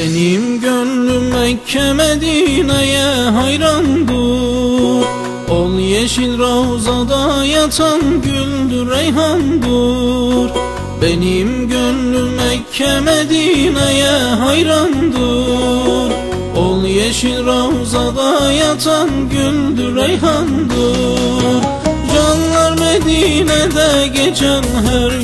Benim gönlüm Mekke Medine'ye hayrandır Ol yeşil ravzada yatan güldür reyhandır Benim gönlüm Mekke Medine'ye hayrandır Ol yeşil ravzada yatan güldür reyhandır Canlar Medine'de geçen her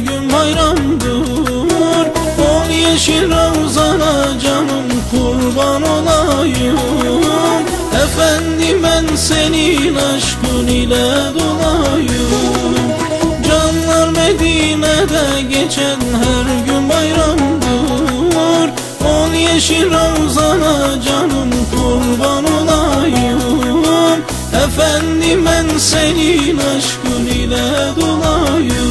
kurban olayım. Efendim ben senin aşkın ile dolayım. Canlar Medine'de geçen her gün bayramdır. Ol yeşil ravzana canım kurban olayım. Efendim ben senin aşkın ile dolayım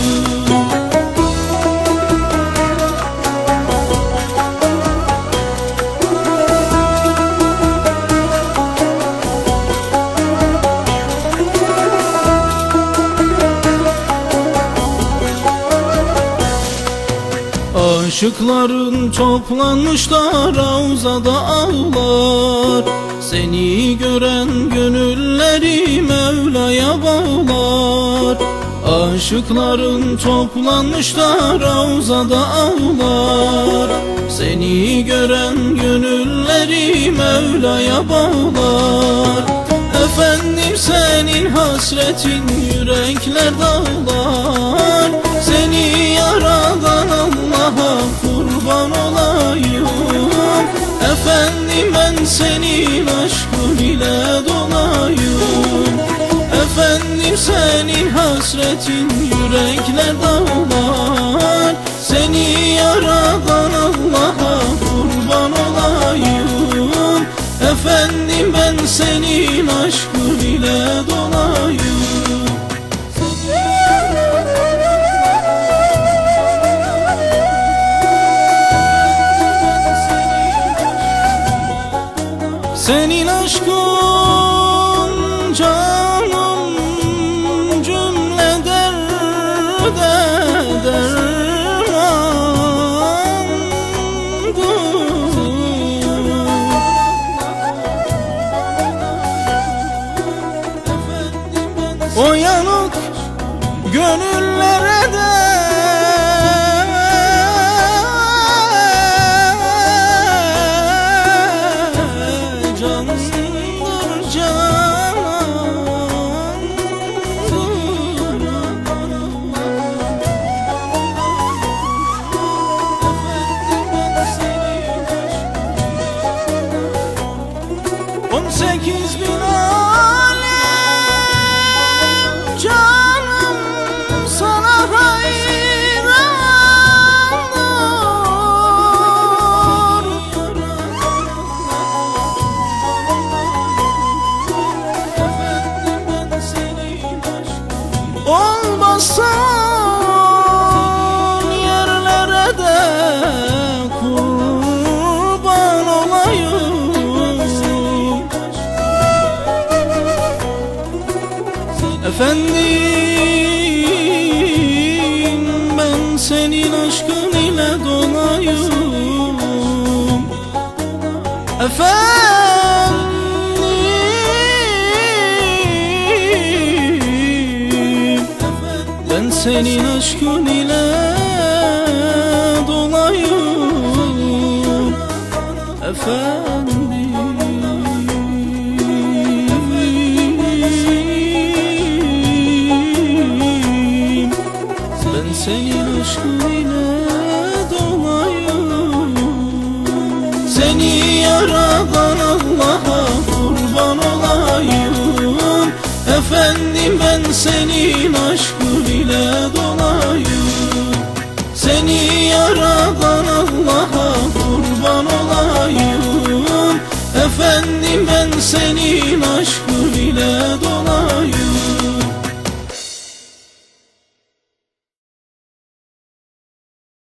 Aşıkların toplanmış da Ravzada ağlar. Seni gören gönülleri Mevla'ya bağlar. Aşıkların toplanmış da Ravzada ağlar. Seni gören gönülleri Mevla'ya bağlar. Efendim senin hasretin yürekler dağlar kurban olayım. Efendim ben senin aşkın ile dolayım. Efendim senin hasretin yürekler dağlar. Seni yaradan Allah'a kurban olayım. Efendim ben senin aşkın ile dolayım Senin aşkın canım cümle derde O yanık gönüllere de Olmasan yerlere de kurban olayım. Efendim ben senin aşkın ile dolayım Efendim senin aşkın ile dolayım. Efendim. Ben senin aşkın ile dolayım. Seni yaradan Allah'a kurban olayım. Efendim ben senin aşkın ile dolayım. Seni yaradan Allah'a kurban olayım. Efendim ben senin aşkın ile dolayım